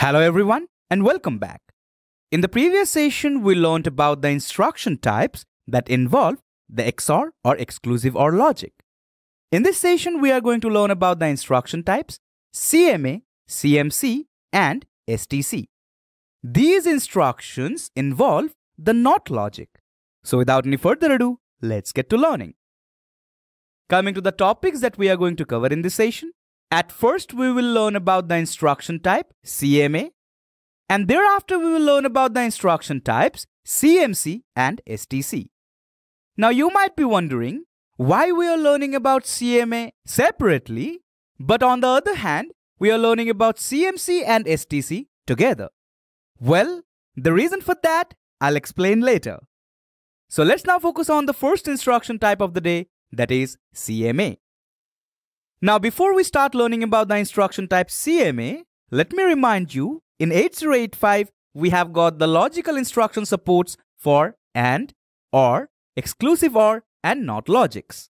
Hello everyone and welcome back. In the previous session, we learned about the instruction types that involve the XOR or exclusive OR logic. In this session, we are going to learn about the instruction types CMA, CMC, and STC. These instructions involve the NOT logic. So without any further ado, let's get to learning. Coming to the topics that we are going to cover in this session, at first, we will learn about the instruction type CMA, and thereafter, we will learn about the instruction types CMC and STC. Now, you might be wondering why we are learning about CMA separately, but on the other hand, we are learning about CMC and STC together. Well, the reason for that I'll explain later. So let's now focus on the first instruction type of the day, that is CMA. Now, before we start learning about the instruction type CMA, let me remind you, in 8085, we have got the logical instruction supports for AND, OR, exclusive OR, and NOT logics.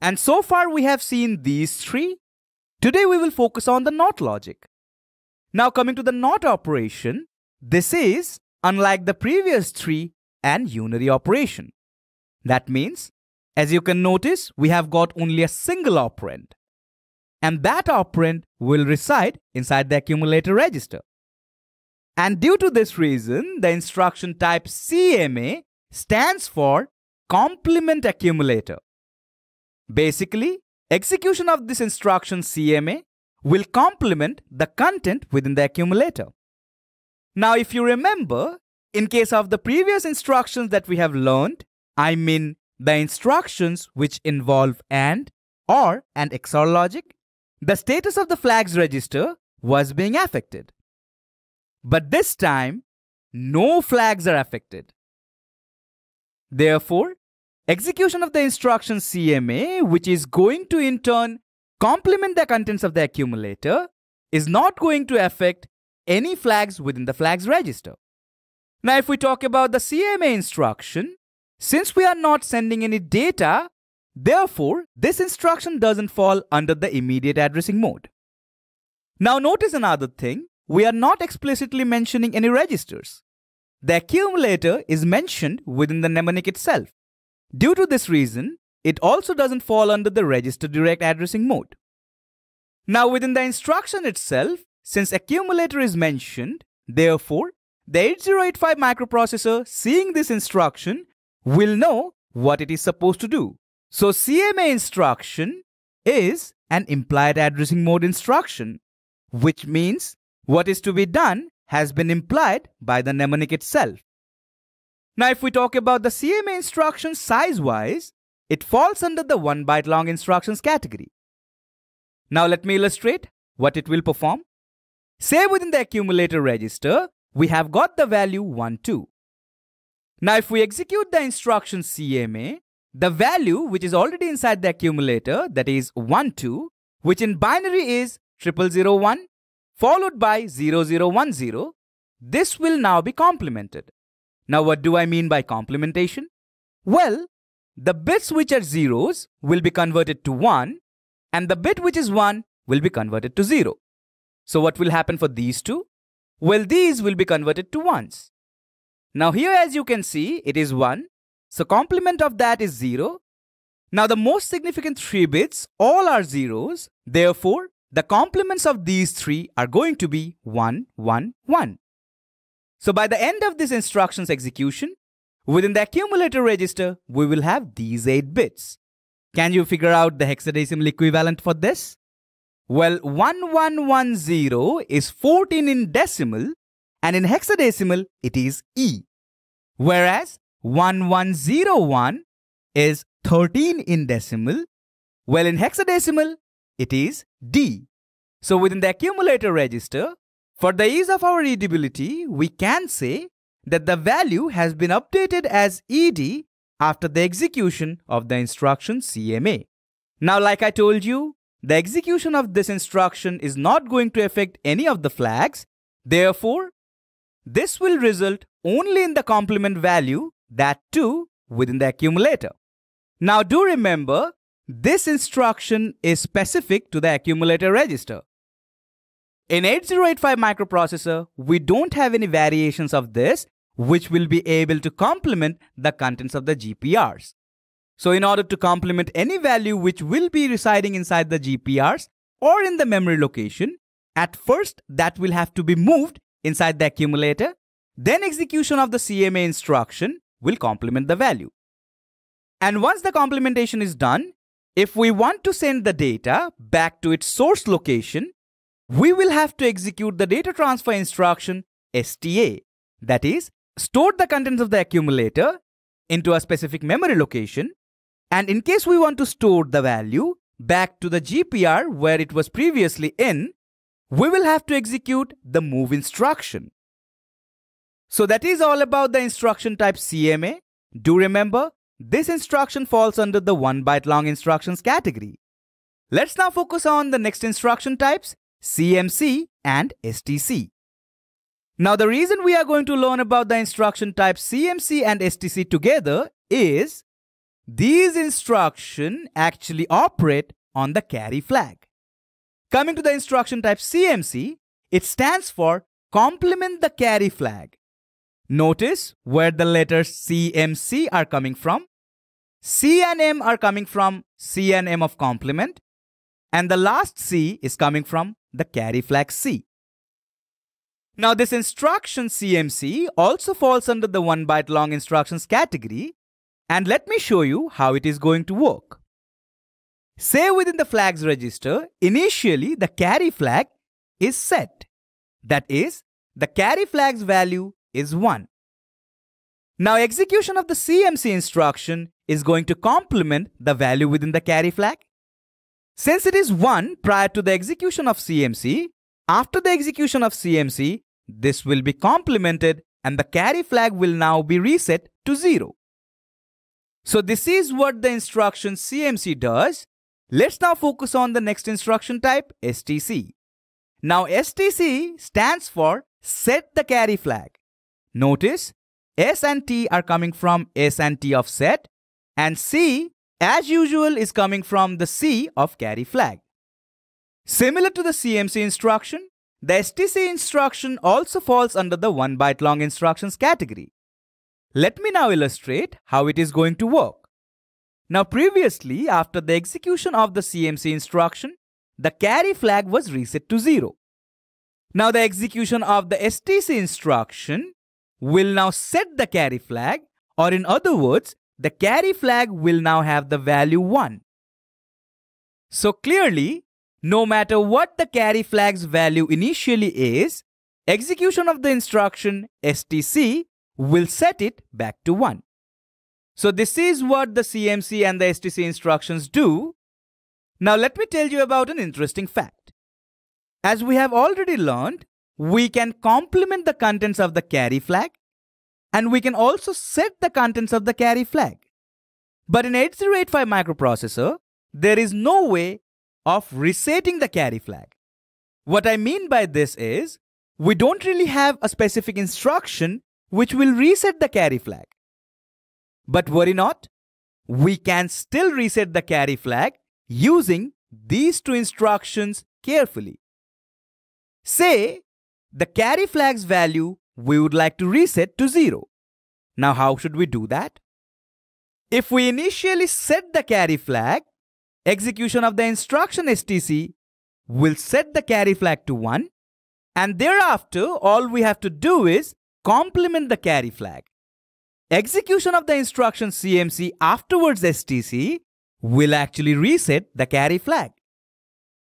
And so far we have seen these three. Today we will focus on the NOT logic. Now coming to the NOT operation, this is, unlike the previous three, an unary operation. That means, as you can notice, we have got only a single operand and that operand will reside inside the accumulator register. And due to this reason, the instruction type CMA stands for complement accumulator. Basically, execution of this instruction CMA will complement the content within the accumulator. Now, if you remember, in case of the previous instructions that we have learned, I mean the instructions which involve AND, OR, and XOR logic, the status of the flags register was being affected. But this time, no flags are affected. Therefore, execution of the instruction CMA, which is going to in turn complement the contents of the accumulator, is not going to affect any flags within the flags register. Now, if we talk about the CMA instruction, since we are not sending any data Therefore, this instruction doesn't fall under the immediate addressing mode. Now notice another thing, we are not explicitly mentioning any registers. The accumulator is mentioned within the mnemonic itself. Due to this reason, it also doesn't fall under the register direct addressing mode. Now within the instruction itself, since accumulator is mentioned, therefore, the 8085 microprocessor seeing this instruction will know what it is supposed to do. So CMA instruction is an implied addressing mode instruction, which means what is to be done has been implied by the mnemonic itself. Now if we talk about the CMA instruction size-wise, it falls under the 1 byte long instructions category. Now let me illustrate what it will perform. Say within the accumulator register, we have got the value 1, 2. Now if we execute the instruction CMA, the value which is already inside the accumulator, that is 1, 2, which in binary is 0001, followed by 0010, this will now be complemented. Now what do I mean by complementation? Well, the bits which are zeros will be converted to 1 and the bit which is 1 will be converted to 0. So what will happen for these two? Well, these will be converted to 1s. Now here as you can see, it is 1 so complement of that is 0. Now the most significant 3 bits all are zeros. Therefore, the complements of these three are going to be 1, 1, 1. So by the end of this instruction's execution, within the accumulator register, we will have these 8 bits. Can you figure out the hexadecimal equivalent for this? Well, 1110 is 14 in decimal and in hexadecimal it is E. Whereas 1101 is 13 in decimal, well in hexadecimal, it is D. So within the accumulator register, for the ease of our readability, we can say that the value has been updated as ED after the execution of the instruction CMA. Now like I told you, the execution of this instruction is not going to affect any of the flags. Therefore, this will result only in the complement value that too within the accumulator. Now do remember, this instruction is specific to the accumulator register. In 8085 microprocessor, we don't have any variations of this which will be able to complement the contents of the GPRs. So in order to complement any value which will be residing inside the GPRs or in the memory location, at first that will have to be moved inside the accumulator. Then execution of the CMA instruction will complement the value. And once the complementation is done, if we want to send the data back to its source location, we will have to execute the data transfer instruction STA. That is, store the contents of the accumulator into a specific memory location. And in case we want to store the value back to the GPR where it was previously in, we will have to execute the move instruction. So that is all about the instruction type CMA. Do remember, this instruction falls under the 1 byte long instructions category. Let's now focus on the next instruction types CMC and STC. Now the reason we are going to learn about the instruction type CMC and STC together is these instructions actually operate on the carry flag. Coming to the instruction type CMC, it stands for complement the carry flag. Notice where the letters CMC are coming from. C and M are coming from C and M of complement and the last C is coming from the carry flag C. Now this instruction CMC also falls under the 1 byte long instructions category and let me show you how it is going to work. Say within the flags register, initially the carry flag is set. That is, the carry flag's value is 1. Now execution of the CMC instruction is going to complement the value within the carry flag since it is 1 prior to the execution of CMC, after the execution of CMC, this will be complemented and the carry flag will now be reset to 0. So this is what the instruction CMC does. Let's now focus on the next instruction type, STC. Now STC stands for set the carry flag. Notice S and T are coming from S and T of set and C as usual is coming from the C of carry flag. Similar to the CMC instruction, the STC instruction also falls under the 1 byte long instructions category. Let me now illustrate how it is going to work. Now previously, after the execution of the CMC instruction, the carry flag was reset to 0. Now the execution of the STC instruction will now set the carry flag or in other words, the carry flag will now have the value 1. So clearly, no matter what the carry flag's value initially is, execution of the instruction STC will set it back to 1. So this is what the CMC and the STC instructions do. Now let me tell you about an interesting fact. As we have already learned, we can complement the contents of the carry flag and we can also set the contents of the carry flag. But in 8085 microprocessor, there is no way of resetting the carry flag. What I mean by this is, we don't really have a specific instruction which will reset the carry flag. But worry not, we can still reset the carry flag using these two instructions carefully. Say, the carry flag's value we would like to reset to 0. Now how should we do that? If we initially set the carry flag, execution of the instruction STC will set the carry flag to 1 and thereafter all we have to do is complement the carry flag. Execution of the instruction CMC afterwards STC will actually reset the carry flag.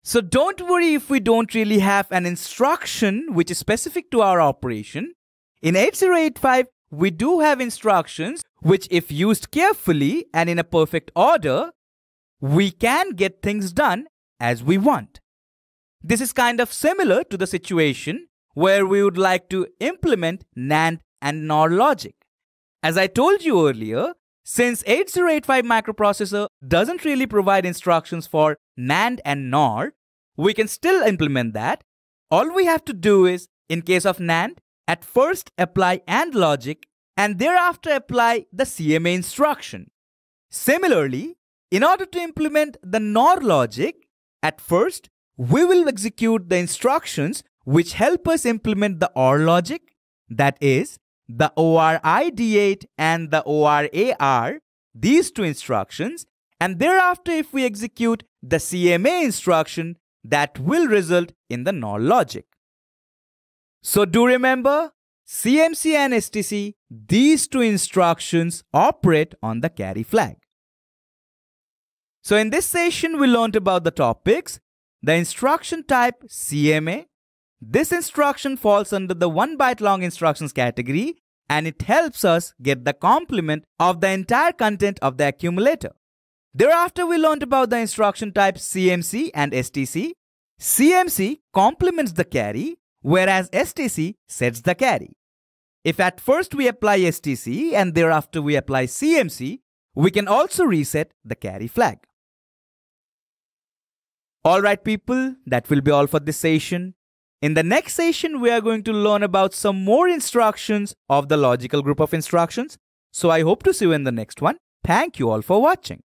So don't worry if we don't really have an instruction which is specific to our operation. In 8085, we do have instructions which if used carefully and in a perfect order, we can get things done as we want. This is kind of similar to the situation where we would like to implement NAND and NOR logic. As I told you earlier, since 8085 microprocessor doesn't really provide instructions for NAND and NOR, we can still implement that. All we have to do is, in case of NAND, at first apply AND logic and thereafter apply the CMA instruction. Similarly, in order to implement the NOR logic, at first we will execute the instructions which help us implement the OR logic, that is, the ORID8 and the ORAR, these two instructions, and thereafter if we execute the CMA instruction, that will result in the NOR logic. So do remember, CMC and STC, these two instructions operate on the carry flag. So in this session, we learned about the topics, the instruction type CMA. This instruction falls under the 1 byte long instructions category and it helps us get the complement of the entire content of the accumulator. Thereafter, we learned about the instruction type CMC and STC. CMC complements the carry, whereas STC sets the carry. If at first we apply STC and thereafter we apply CMC, we can also reset the carry flag. Alright people, that will be all for this session. In the next session, we are going to learn about some more instructions of the logical group of instructions. So I hope to see you in the next one. Thank you all for watching.